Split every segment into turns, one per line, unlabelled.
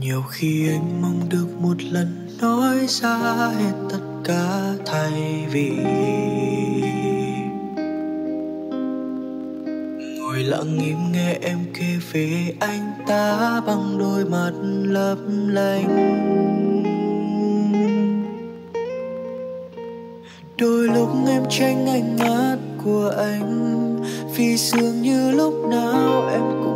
nhiều khi anh mong được một lần nói ra hết tất cả thay vì lặng im nghe em kể về anh ta bằng đôi mắt lấp lánh. Đôi lúc em tranh ánh mắt của anh, vì dường như lúc nào em cũng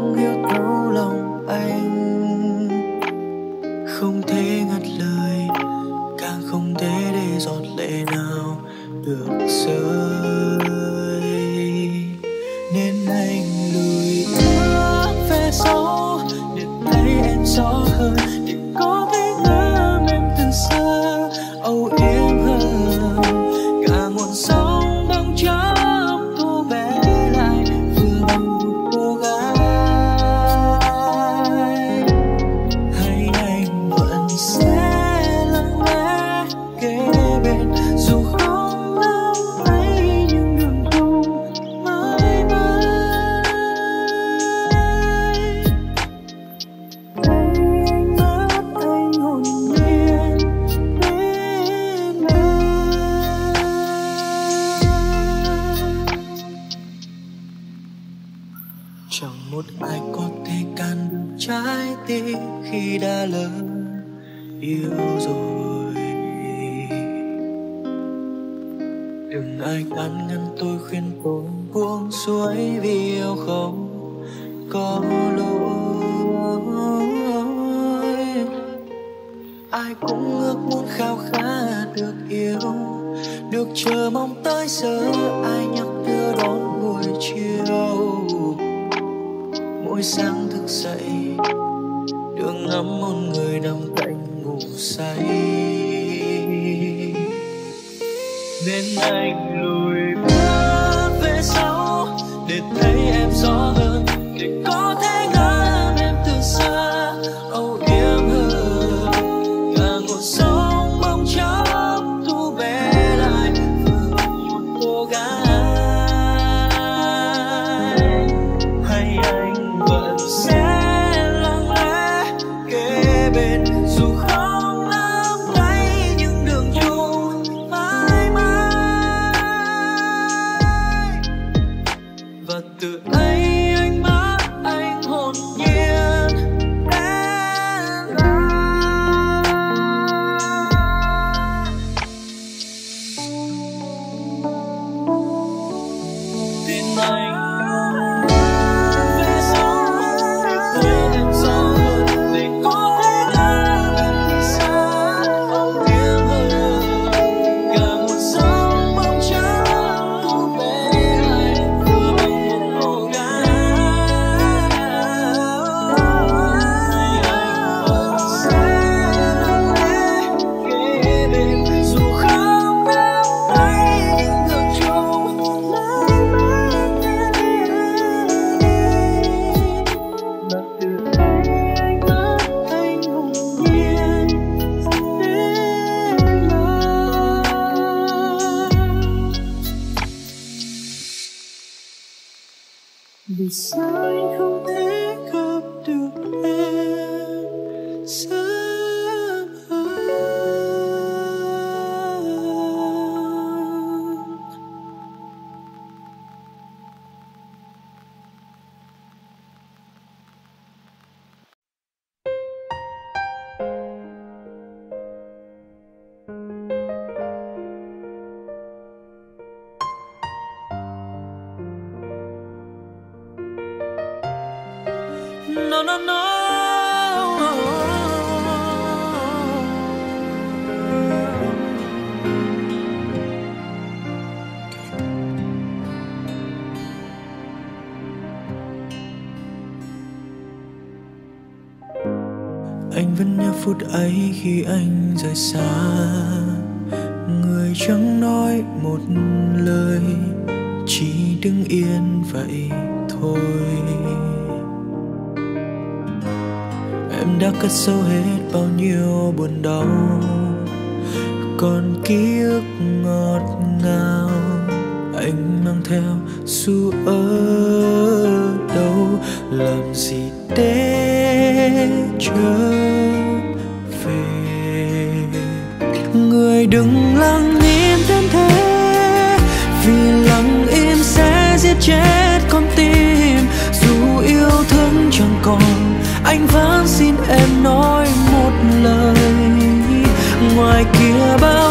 Khi kia bao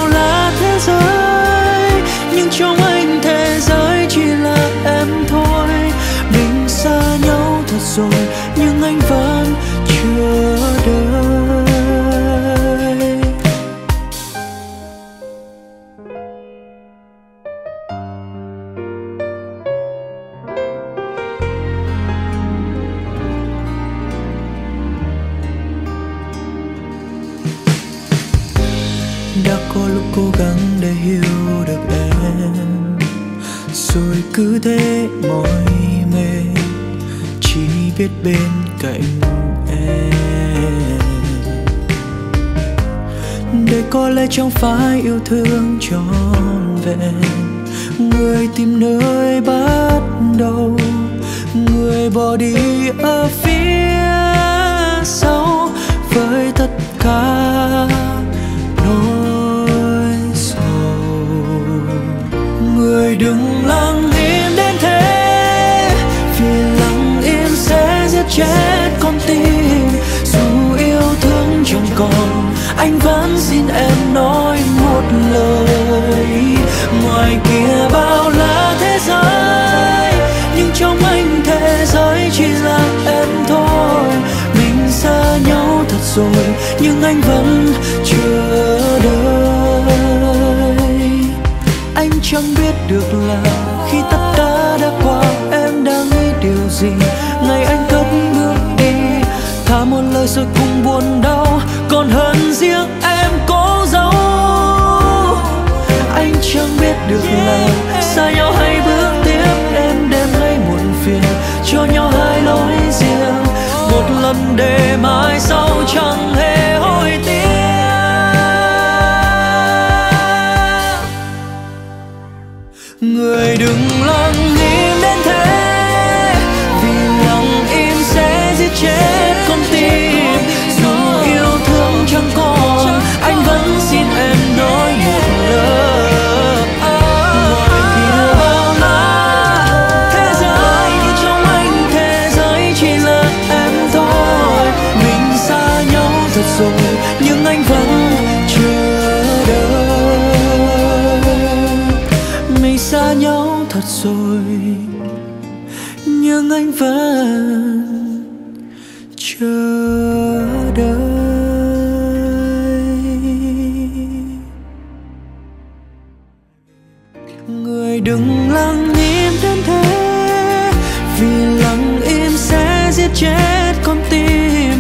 người đừng lặng im đến thế vì lặng im sẽ giết chết con tim.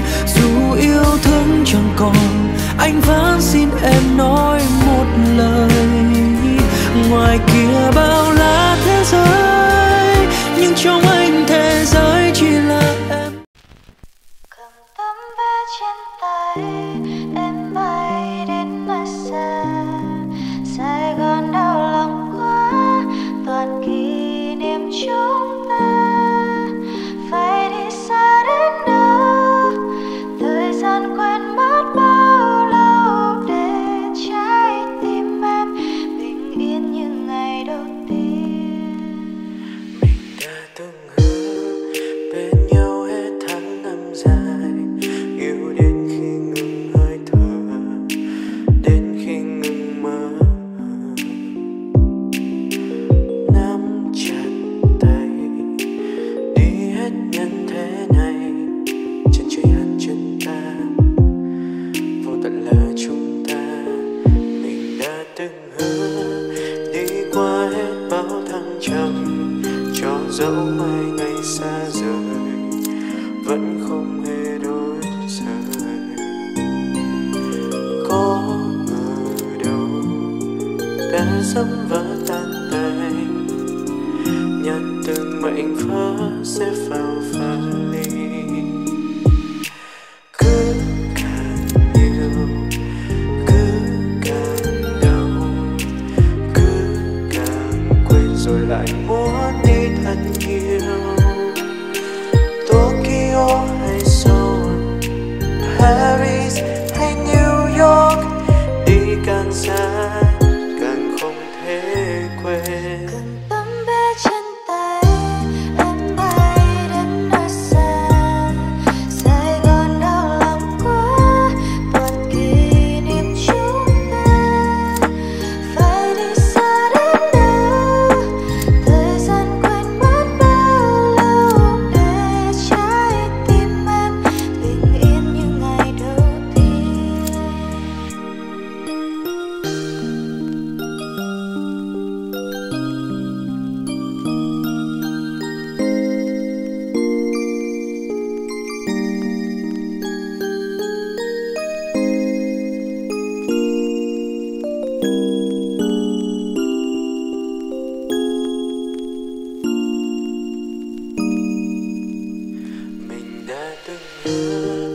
chưa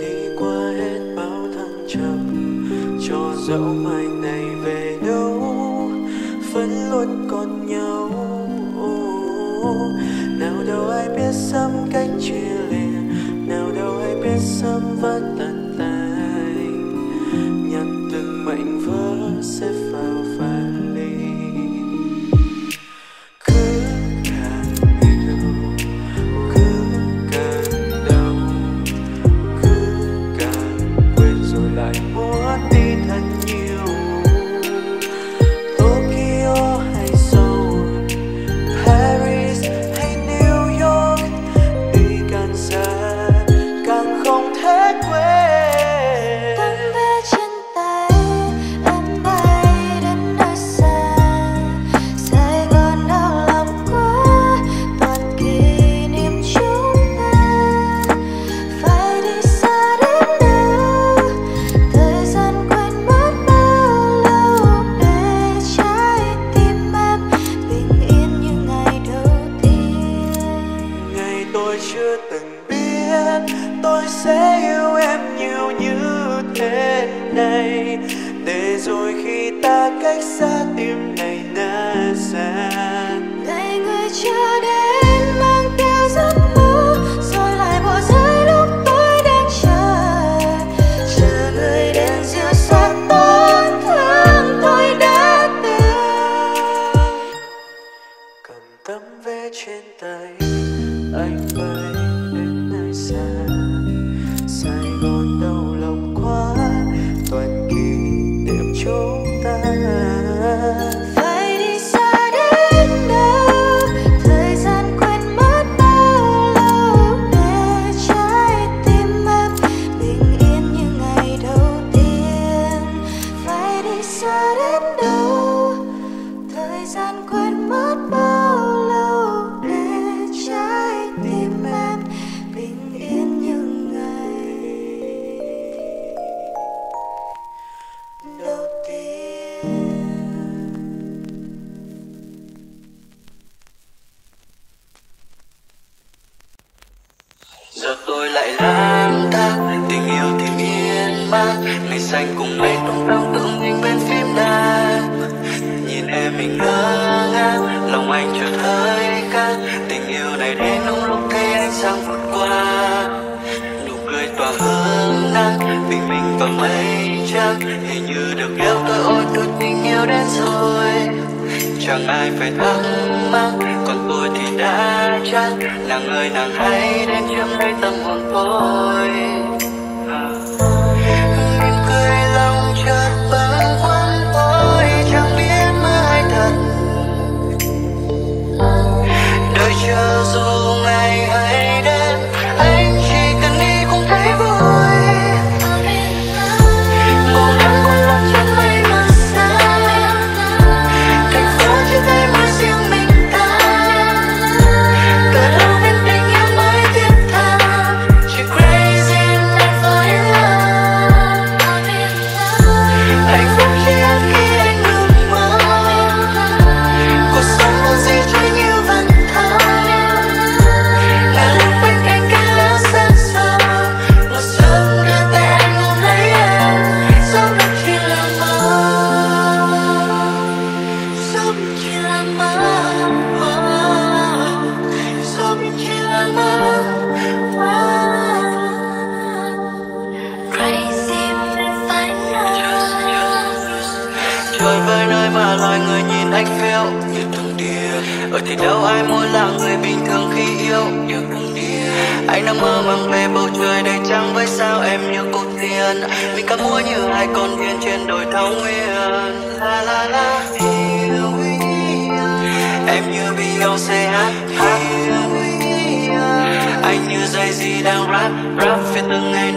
đi qua hết bao thăng trầm cho dẫu mai này mây chắc hình như được yêu tôi, ôi cứ tình yêu đến rồi. Chẳng ai phải thắc mắc, còn tôi thì đã chắc nàng người nàng hay đến chiếm lấy tâm hồn tôi. Mỉm cười lòng chợt bâng khuâng tôi, chẳng biết mãi thật. Đời chờ dù
hai con viên trên đồi thảo nguyên. La la la em như Beyoncé hát here anh như Jay Z đang rap rap phiên từng ngày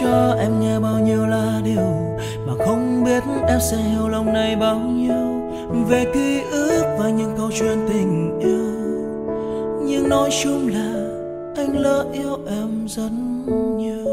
cho em nghe bao nhiêu là điều mà không biết em sẽ hiểu lòng này bao nhiêu về ký ức và những câu chuyện tình yêu. Nhưng nói chung là anh lỡ yêu em rất nhiều.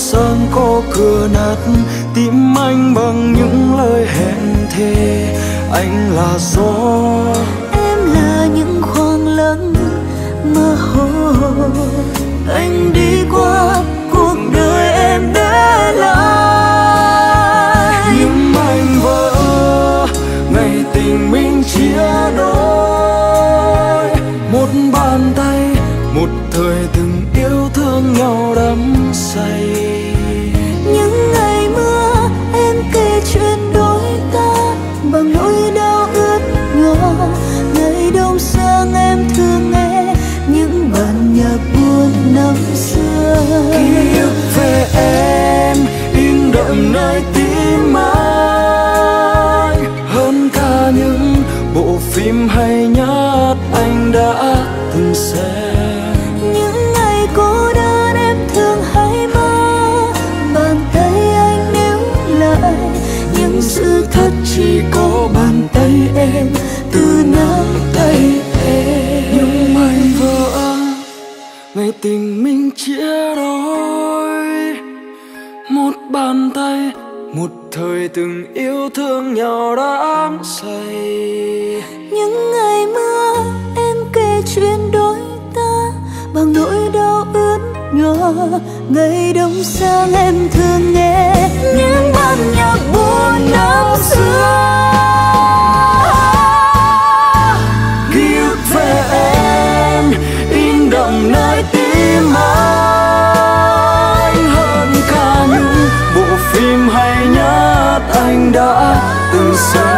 sơn cô
cửa nát
tim anh bằng những lời hẹn thề. Anh là gió.
Em là những khoảng lắng mơ hồ. Anh đi qua cuộc đời em để lại.
Nhưng anh vỡ ngày tình mình chia đôi. Một bàn tay một thời từng yêu thương nhau.
có bàn tay em, từ nắm tay em.
Nhưng anh vỡ ngày tình mình chia đôi. Một bàn tay, một thời từng yêu thương nhau đắm say.
Những ngày mưa, em kể chuyện đôi ta, bằng nỗi đau ướt nhòa. Ngày đông sang em thương nghe những bản nhạc buồn năm xưa.
Ký về em, in đậm nơi tim anh. Hơn cả những bộ phim hay nhất anh đã từng xem.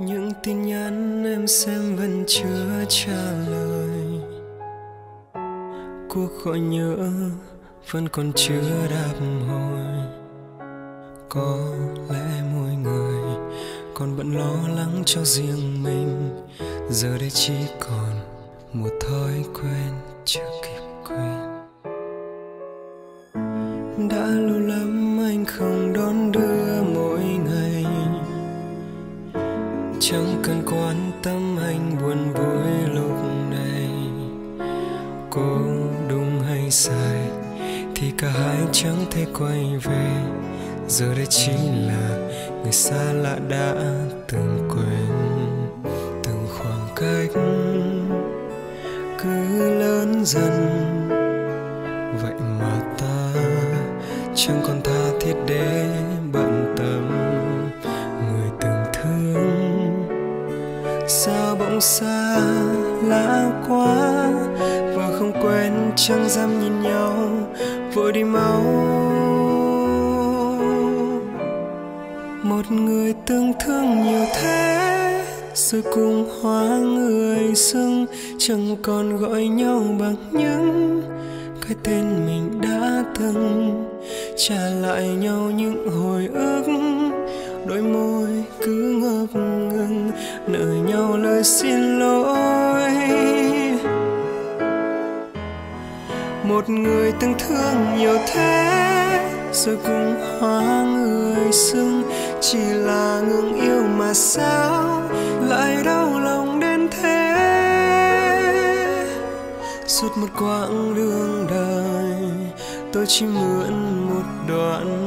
những
tin nhắn em xem vẫn chưa trả lời. Cuộc gọi nhớ vẫn còn chưa đáp hồi. Có lẽ mỗi người còn bận lo lắng cho riêng mình. Giờ đây chỉ còn một thói quen chưa kịp quên. chẳng còn tha thiết để bận tâm. Người từng thương, sao bỗng xa lạ quá? Và không quen chẳng dám nhìn nhau, vội đi mau. Một người từng thương nhiều thế, rồi cùng hóa người xưng, chẳng còn gọi nhau bằng những cái tên mình. thương nhiều thế, rồi cũng hóa người sưng chỉ là ngừng yêu mà sao lại đau lòng đến thế? Suốt một quãng đường đời, tôi chỉ mượn một đoạn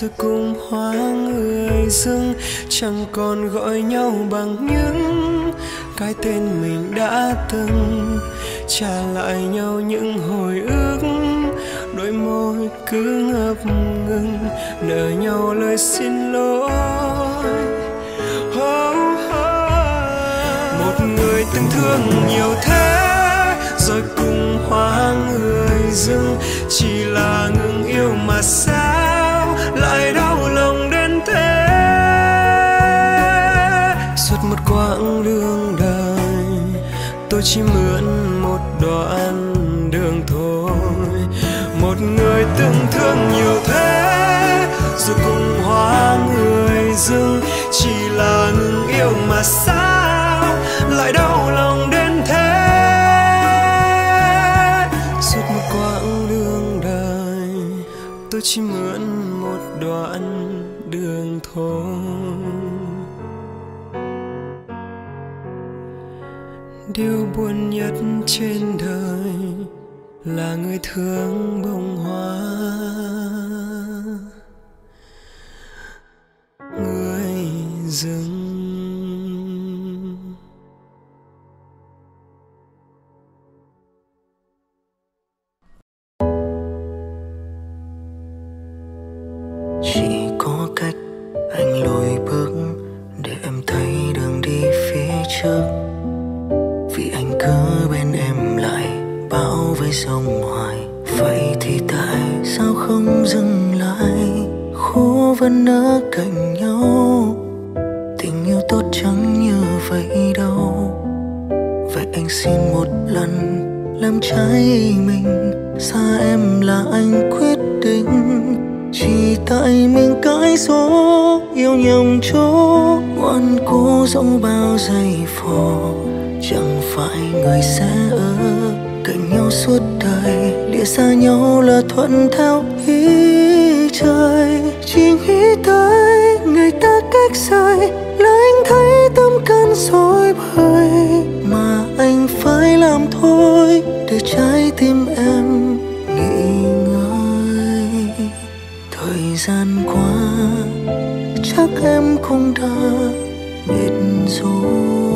rồi cùng hóa người dưng chẳng còn gọi nhau bằng những cái tên mình đã từng. Trả lại nhau những hồi ức đôi môi cứ ngập ngừng nở nhau lời xin lỗi. Oh, oh. một người từng thương nhiều thế rồi cùng hóa người dưng chỉ là ngừng yêu mà sao lại đau lòng đến thế. Suốt một quãng đường đời, tôi chỉ mượn một đoạn đường thôi. Một người từng thương nhiều thế rồi cùng hóa người dưng, chỉ là ngừng yêu mà sao? Lại đau lòng đến thế. Suốt một quãng đường đời, tôi chỉ mượn đoạn đường thôi điều buồn nhất trên đời là người thương bông hoa. Người dừng
với sông hoài. Vậy thì tại sao không dừng lại? Khô vẫn ở cạnh nhau. Tình yêu tốt chẳng như vậy đâu. Vậy anh xin một lần làm trái mình. Xa em là anh quyết định. Chỉ tại mình cãi số, yêu nhầm chỗ. Ngoan cố dẫu bao giây phò, chẳng phải người sẽ ở nhau suốt đời, lìa xa nhau là thuận theo ý trời. Chỉ nghĩ tới ngày ta cách rời, là anh thấy tâm can soi bời. Mà anh phải làm thôi để trái tim em nghỉ ngơi. Thời gian qua, chắc em cũng đã
biết rồi.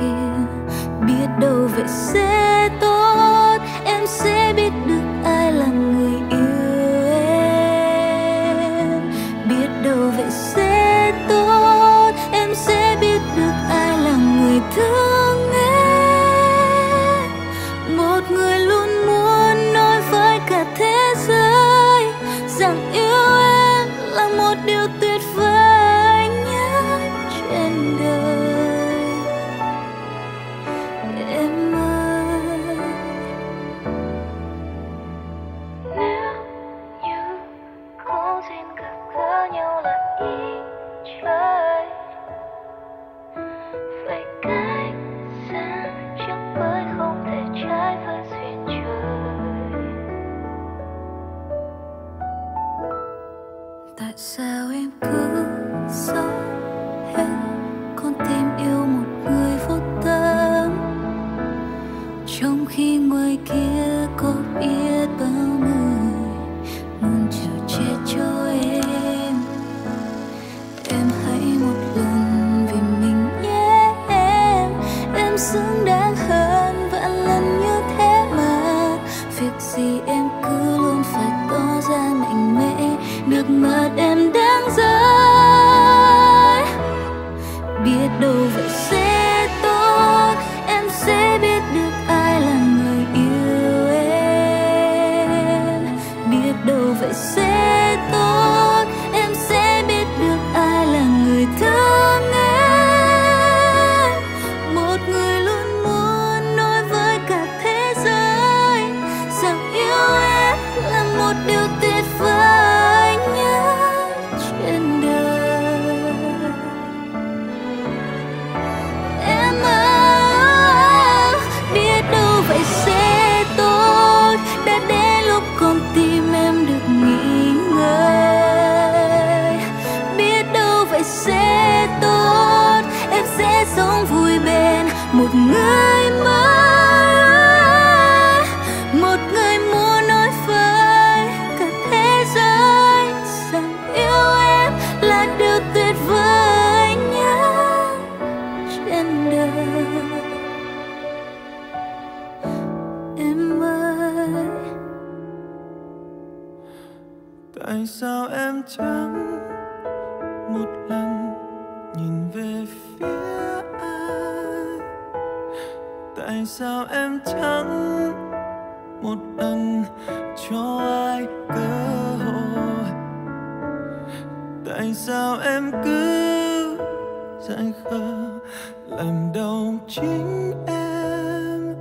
kia. Biết đâu vậy sẽ tốt em sẽ biết được
anh cho ai cơ hội. Tại sao em cứ dại khờ làm đau chính em?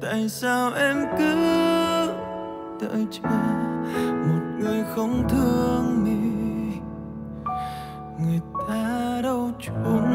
Tại sao em cứ đợi chờ một người không thương mình? Người ta đâu
chung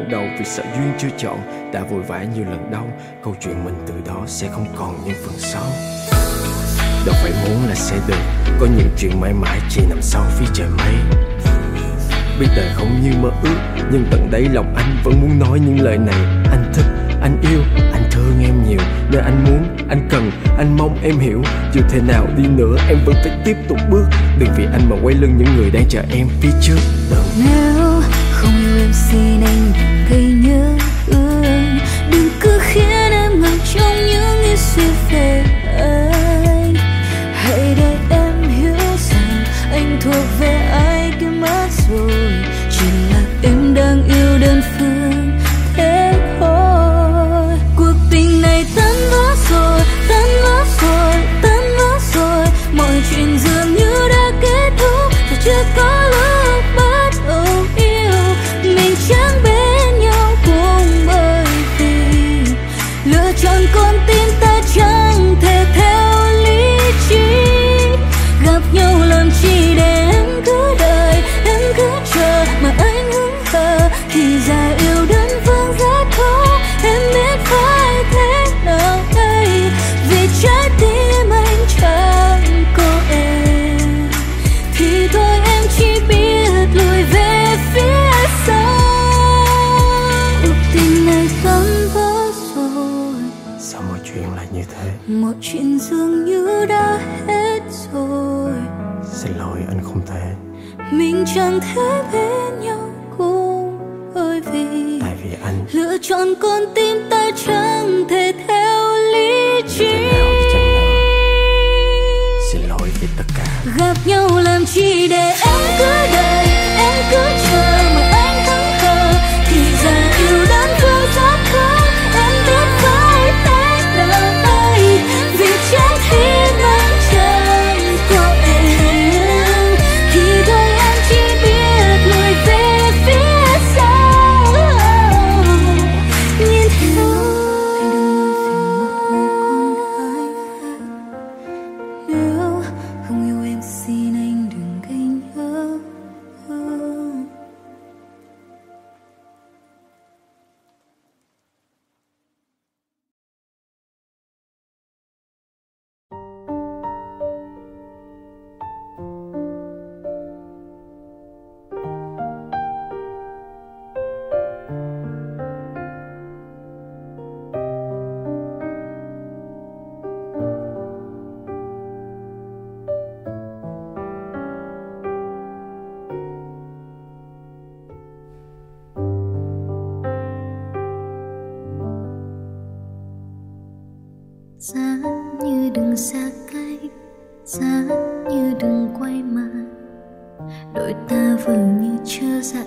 lần đầu vì sợ duyên chưa chọn, đã vội vã nhiều lần đau. Câu chuyện mình từ đó sẽ không còn những phần sau. Đâu phải muốn là sẽ được, có những chuyện mãi mãi chỉ nằm sau phía trời mây. Biết đời không như mơ ước, nhưng tận đáy lòng anh vẫn muốn nói những lời này. Anh thích, anh yêu, anh thương em nhiều. Nơi anh muốn, anh cần, anh mong em hiểu. Dù thế nào đi nữa, em vẫn phải tiếp tục bước. Đừng vì anh mà quay lưng những người đang chờ em phía trước. Đừng
xin anh đừng gây nhớ thương đừng cứ khiến em ngập trong những nghĩ suy về anh hãy để em hiểu rằng anh thuộc về giá như đừng xa cách, giá như đừng quay mặt. Đôi ta vừa như chưa dặn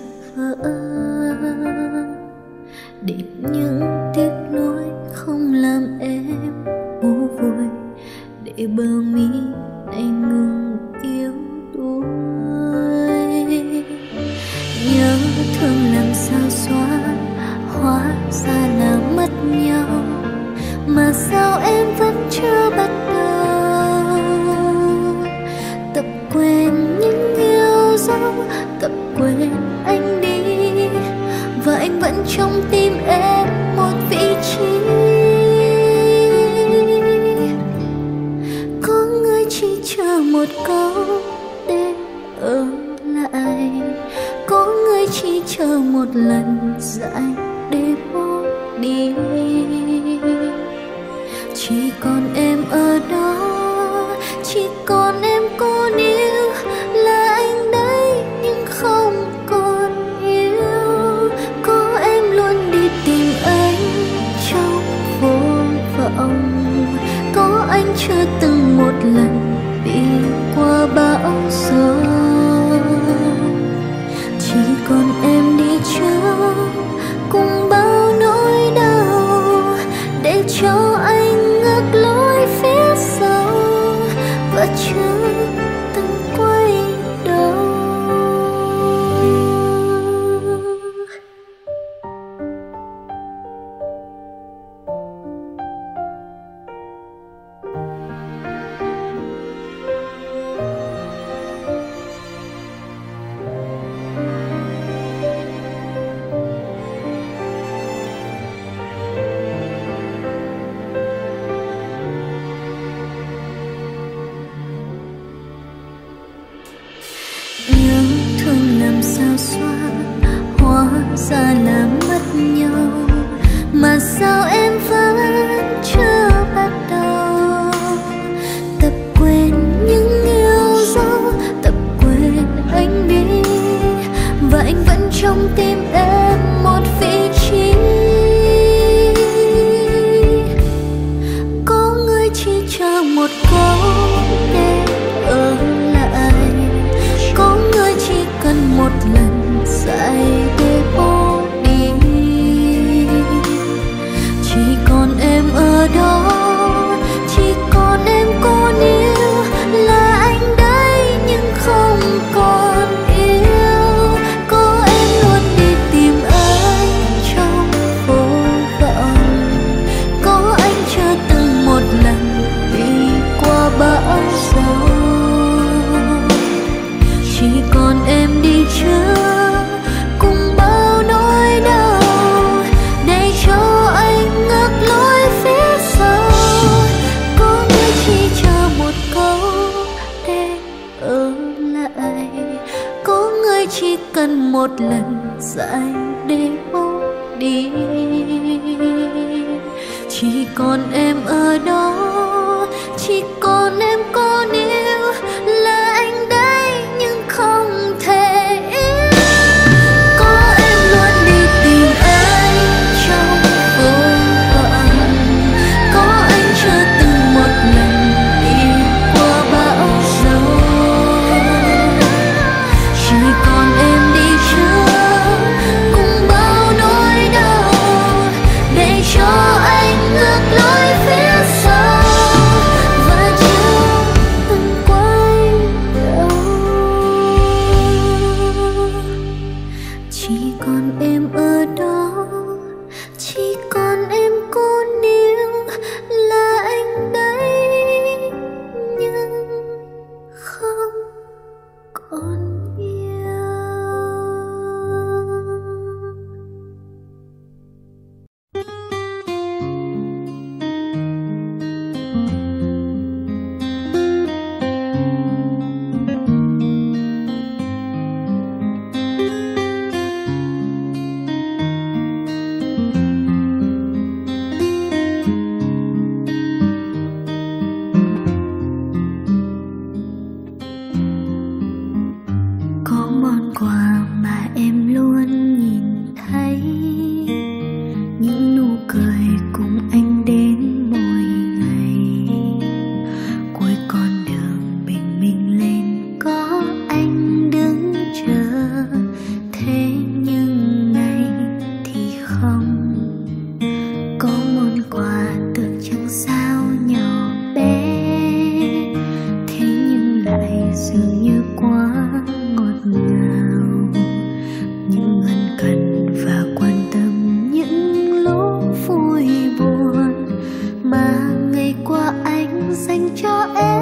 tình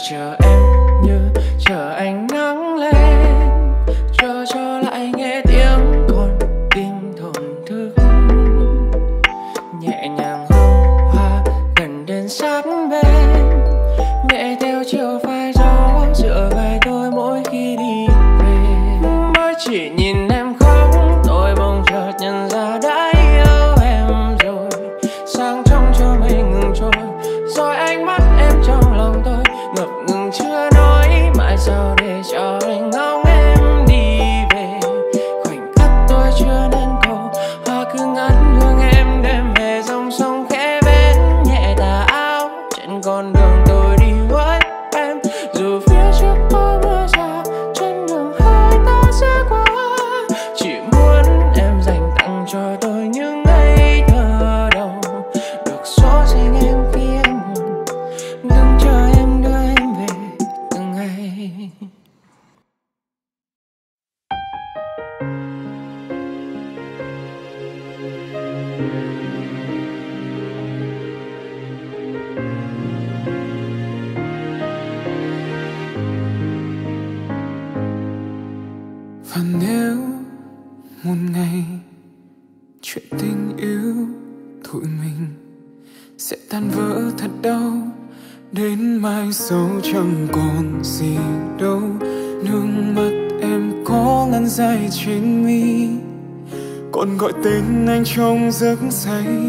chờ em như chờ anh
giấc say.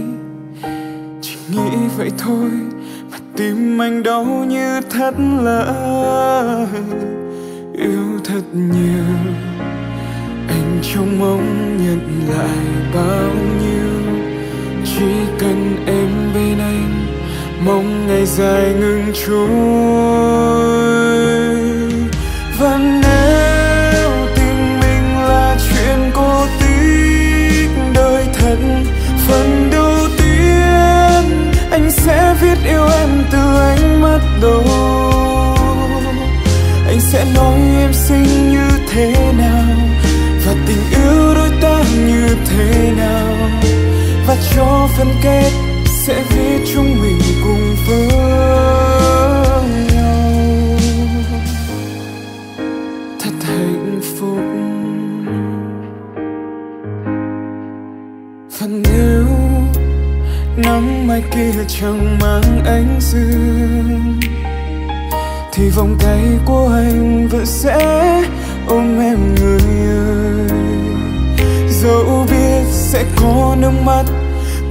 nước mắt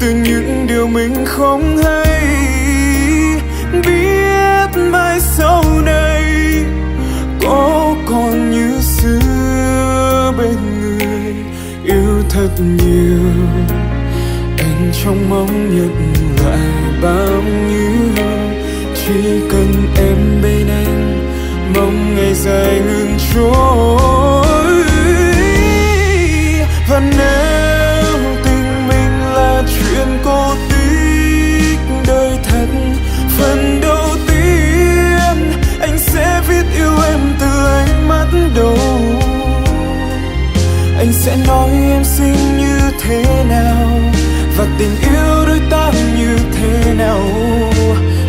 từ những điều mình không hay. Biết mai sau này có còn như xưa bên người. Yêu thật nhiều, anh trong mong nhận lại bao nhiêu. Chỉ cần em bên anh, mong ngày dài ngừng trôi. sẽ nói em xinh như thế nào? Và tình yêu đôi ta như thế nào?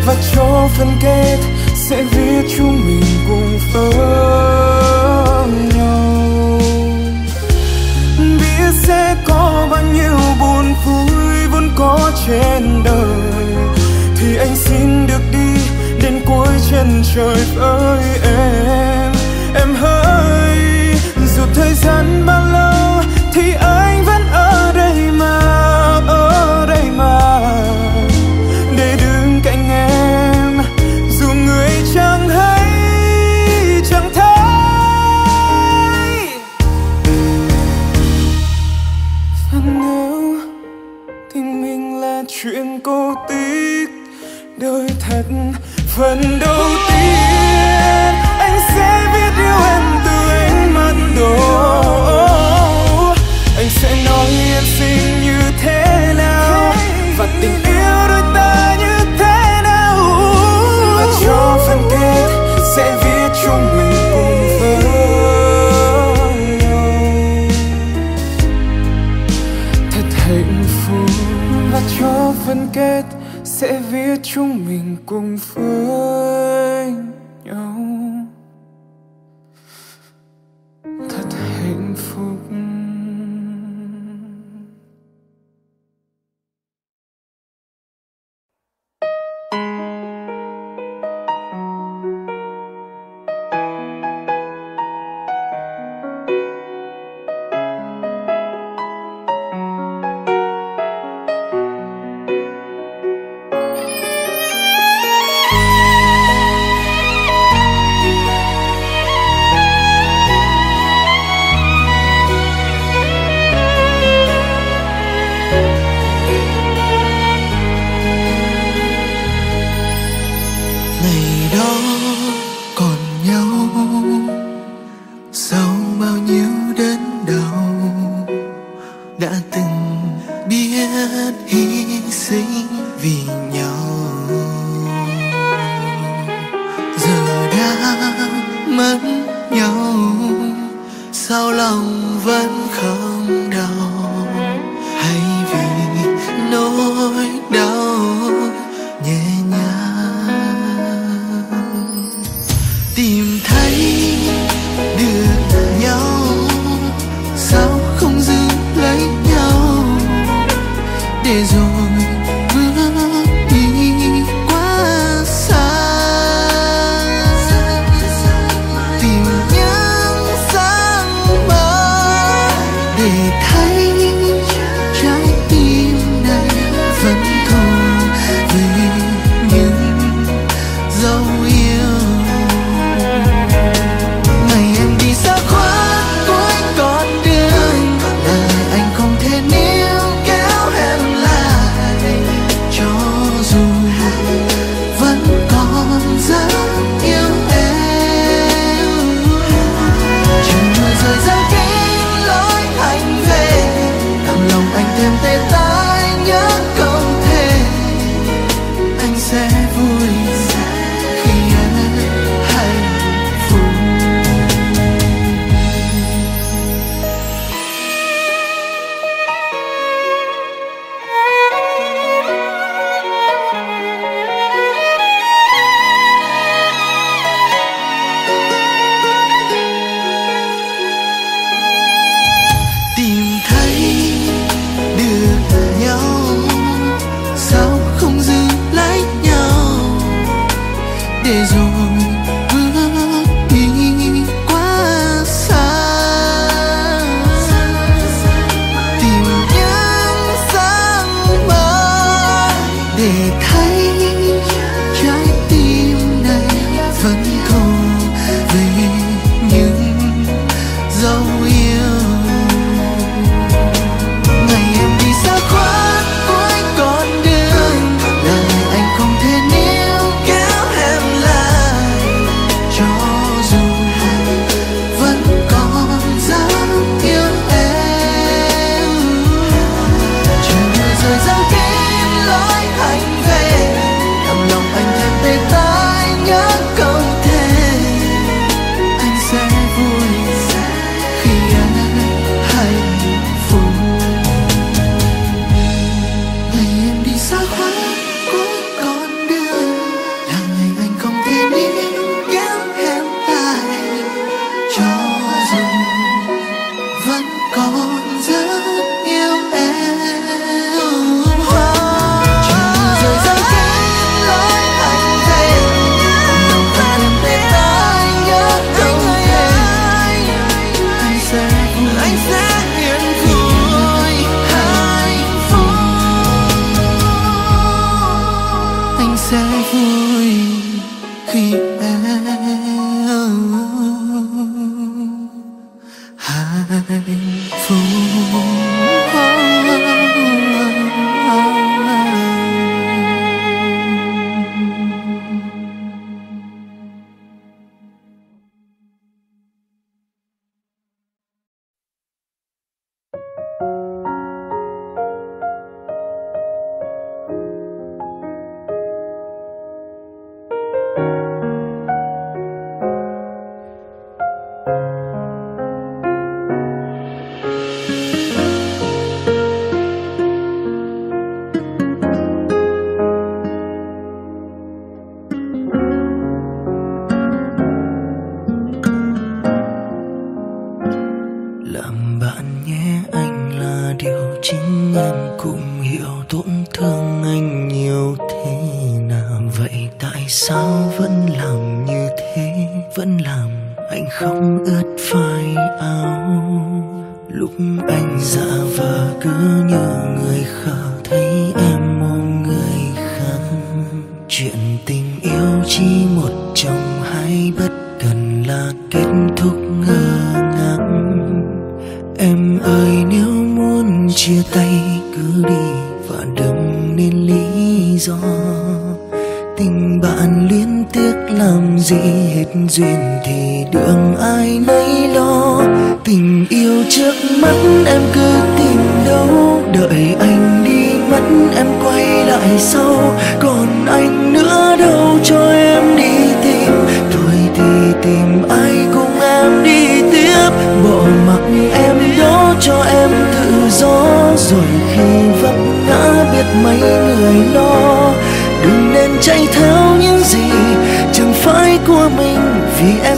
Và cho phân kết sẽ viết chúng mình cùng phớt nhau. Biết sẽ có bao nhiêu buồn vui vốn có trên đời. Thì anh xin được đi đến cuối chân trời ơi em. Em hỡi, dù thời gian bao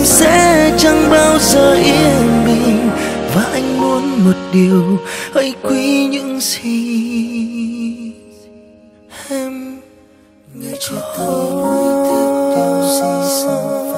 em sẽ
chẳng bao giờ yên bình và anh muốn một điều hãy quý những gì em nghe cho tôi tiếp điều gì sao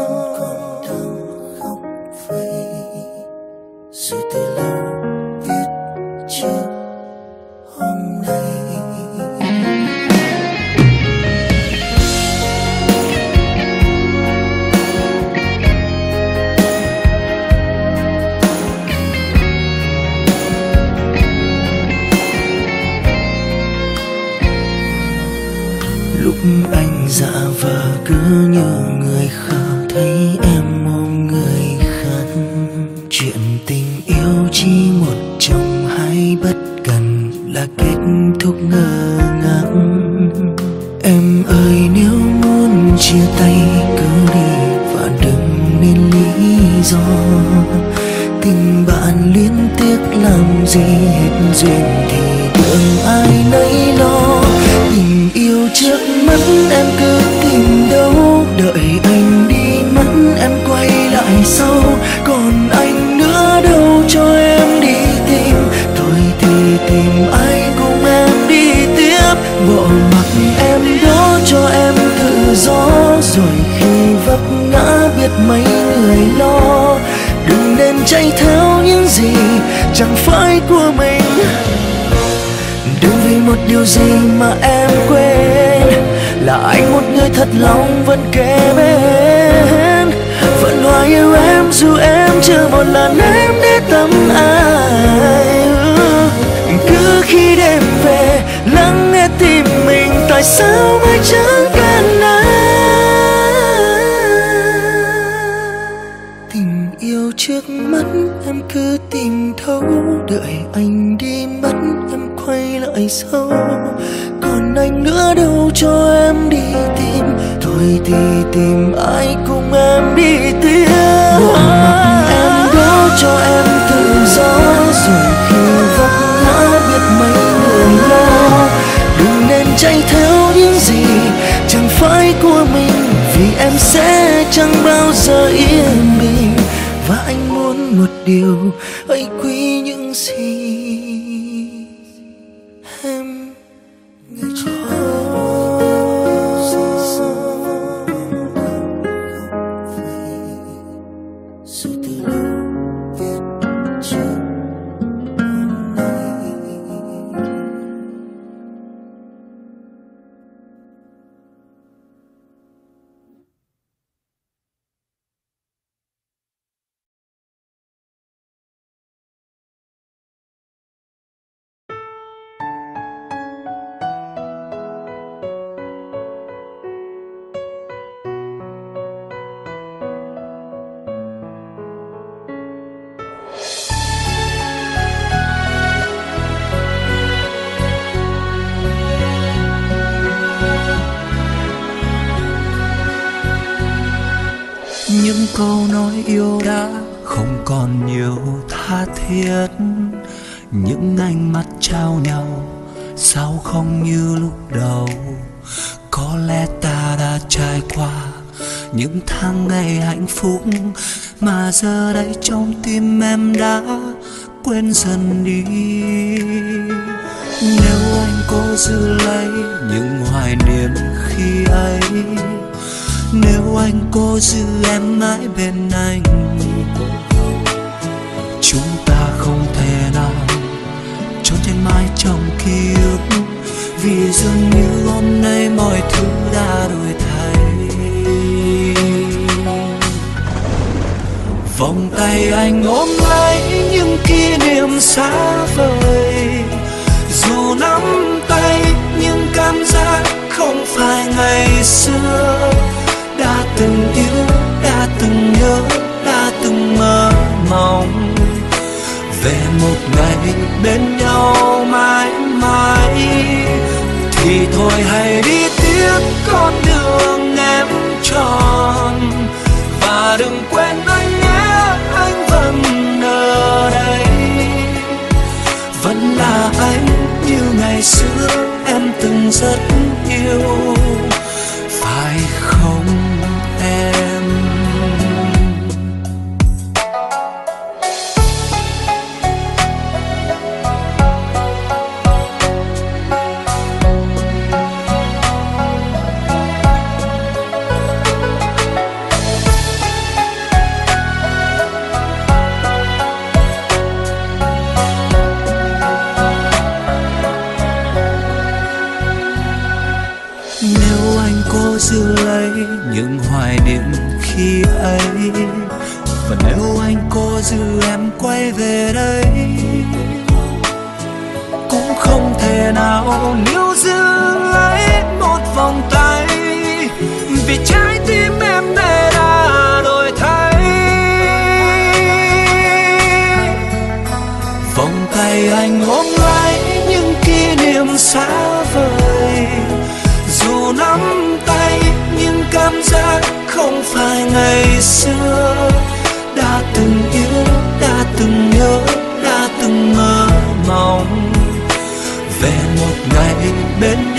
do. Tình bạn liên tiếc làm gì hết duyên thì đường ai nấy lo. Tình yêu trước mắt em cứ tìm đâu. Đợi anh đi mất em quay lại sau. Còn anh nữa đâu cho em đi tìm. Thôi thì tìm ai cùng em đi tiếp. Bỏ mặc em đó cho em tự do. Rồi khi vấp ngã biết mấy người lo chạy theo những gì chẳng phải của mình. Đừng vì một điều gì mà em quên, là anh một người thật lòng vẫn kề bên. Vẫn hoài yêu em dù em chưa một lần em để tâm ai cứ khi đêm về, lắng nghe tim mình, tại sao mới chẳng cần ai? Em cứ tìm thấu, đợi anh đi mất, em quay lại sau. Còn anh nữa đâu cho em đi tìm, thôi thì tìm ai cùng em đi tìm. Bỏ mặt em đó cho em tự do rồi khi vấp ngã biết mấy người lo đừng nên chạy theo những gì chẳng phải của mình, vì em sẽ chẳng bao giờ yên bình. Và anh một điều
còn nhiều tha thiết. Những ánh mắt trao nhau, sao không như lúc đầu? Có lẽ ta đã trải qua những tháng ngày hạnh phúc, mà giờ đây trong tim em đã quên dần đi. Nếu anh cố giữ lấy những hoài niệm khi ấy, nếu anh cố giữ em mãi bên anh không thể nào. Cho thêm mãi trong ký ức, vì dường như hôm nay mọi thứ đã đổi thay. Vòng tay anh ôm lấy những kỷ niệm xa vời. Dù nắm tay, nhưng cảm giác không phải ngày xưa. Đã từng yêu, đã từng nhớ, đã từng mơ mộng về một ngày bên nhau mãi mãi, thì thôi hãy đi tiếp con đường em chọn và đừng quên anh nhé, anh vẫn ở đây. Vẫn là anh như ngày xưa, em từng rất yêu. Vì trái tim em đã đổi thay. Vòng tay anh ôm lấy những kỷ niệm xa vời. Dù nắm tay, nhưng cảm giác không phải ngày xưa. Đã từng yêu, đã từng nhớ, đã từng mơ mộng. Về một ngày bên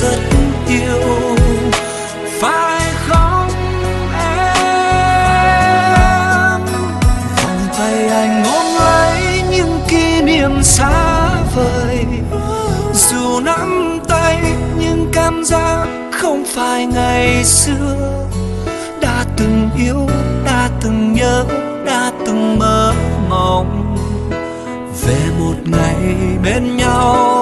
rất yêu. Phải không em? Vòng tay anh ôm lấy những kỷ niệm xa vời. Dù nắm tay, nhưng cảm giác không phải ngày xưa. Đã từng yêu, đã từng nhớ, đã từng mơ mộng. Về một ngày bên nhau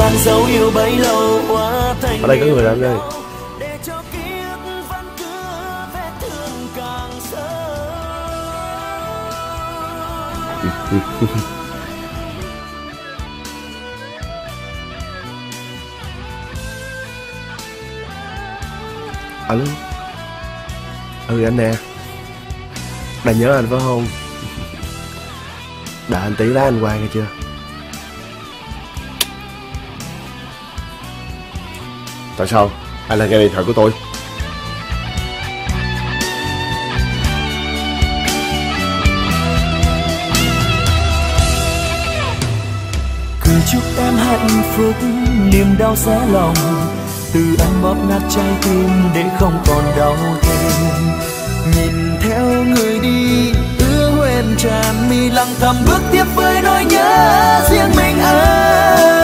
mang dấu yêu bấy lâu quá thành ở đây
có
người đang đây alo? Ừ anh nè. Đã nhớ anh phải không?
Đợi anh tí lá anh qua nghe chưa? Tại sao? Anh là nghe điện thoại của tôi. Cứ chúc em hạnh phúc, Niềm đau xé lòng. Từ anh bóp nát trái tim Để không còn đau thêm. Nhìn theo người đi, Ước nguyện tràn mi lặng thầm bước tiếp với nỗi nhớ riêng mình anh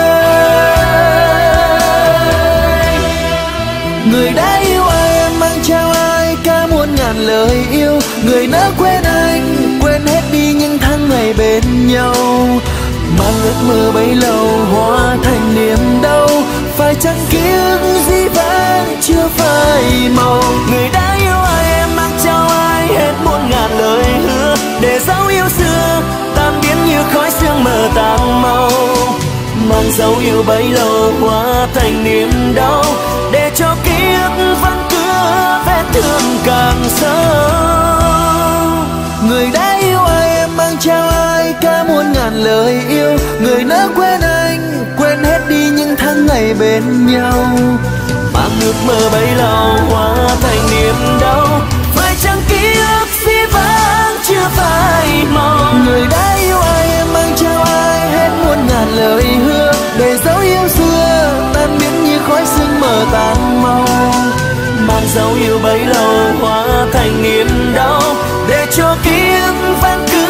người đã yêu ai em mang trao ai? Ca muôn ngàn lời yêu. Người nỡ quên anh, quên hết đi những tháng ngày bên nhau. Mang ước mơ bấy lâu hóa thành niềm đau. Phải chăng kiếp ức dĩ vãng chưa phai màu? Người đã yêu ai em mang trao ai? Hết muôn ngàn lời hứa. Để dấu yêu xưa, tan biến như khói sương mờ tàn mau mang dấu yêu bấy lâu hóa thành niềm đau. Để cho ký ức vẫn cứ vết thương càng sâu. Người đã yêu ai em mang trao ai ca muôn ngàn lời yêu. Người nỡ quên anh, quên hết đi những tháng ngày bên nhau. Mang ước mơ bấy lâu hóa thành niềm đau. Phải chăng ký ức phi vắng chưa phai màu? Người đã yêu ai em mang trao ai hết muôn ngàn lời để dấu yêu xưa tan biến như khói sương mờ tan mau. Mang dấu yêu bấy lâu hóa thành niềm đau để cho ký ức vang cửa.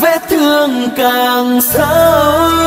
Vết thương càng sâu.